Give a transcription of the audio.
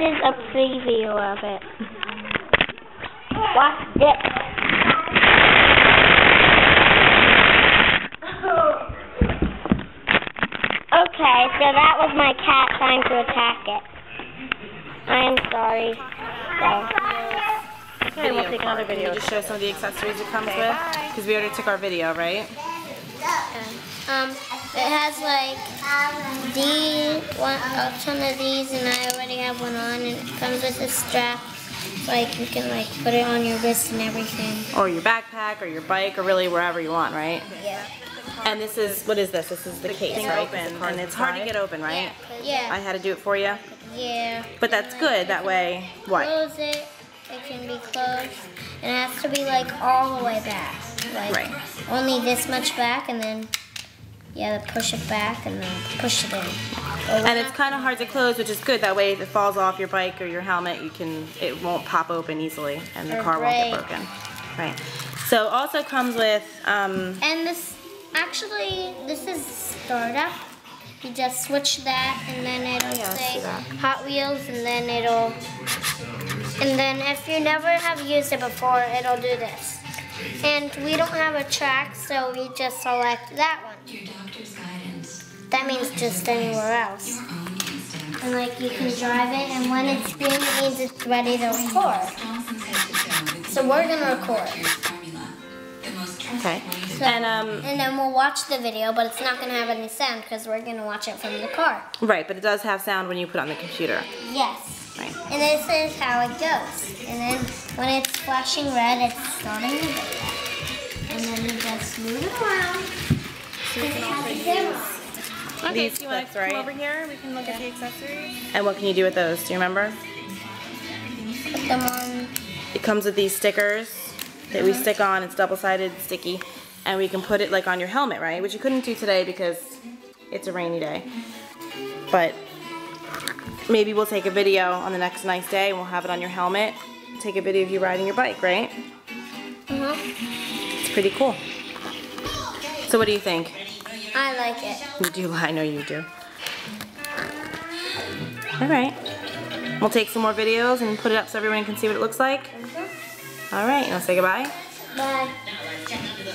is a preview of it. Watch this. Okay, so that was my cat trying to attack it. I'm sorry. So, Okay, we'll take another video. Can you just show some of the accessories it comes with? Because we already took our video, right? Um, it has like the one, a ton of these, and I already have one on, and it comes with a strap, like you can like put it on your wrist and everything. Or your backpack, or your bike, or really wherever you want, right? Yeah. And this is, what is this? This is the case, right? Open, and it's hard to get open, right? I Yeah. I had to do it for you. Yeah. But that's good, that way, what? Close it. It can be closed, and it has to be like all the way back. Like Right. only this much back, and then yeah, push it back, and then push it in. And it's kind of hard to close, which is good. That way, if it falls off your bike or your helmet, you can it won't pop open easily, and the Or car won't get broken. Right. So also comes with um, And this, actually, this is startup. You just switch that, and then it'll yeah, say. Hot Wheels, and then it'll, and then if you never have used it before, it'll do this. And we don't have a track, so we just select that one. That means just anywhere else. And like you can drive it, and when it's green, it means it's ready to record. So we're gonna record. okay, So- and um, And then we'll watch the video, but it's not going to have any sound because we're going to watch it from the car. right, but it does have sound when you put it on the computer. Yes. Right. And this is how it goes. And then when it's flashing red, it's starting the video. And then you just move it around. So you can also use Okay, These clips, right? here, we can look at the accessories. And what can you do with those? Do you remember? put them on. It comes with these stickers that we stick on. It's double-sided, sticky, and we can put it like on your helmet, right? Which you couldn't do today because it's a rainy day. But maybe we'll take a video on the next nice day and we'll have it on your helmet. Take a video of you riding your bike, right? Uh-huh. It's pretty cool. So what do you think? I like it. You do, I know you do. All right. We'll take some more videos and put it up so everyone can see what it looks like. Mm-hmm. All right, you want to say goodbye? Bye.